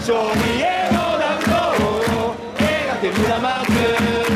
勝利への乱闘描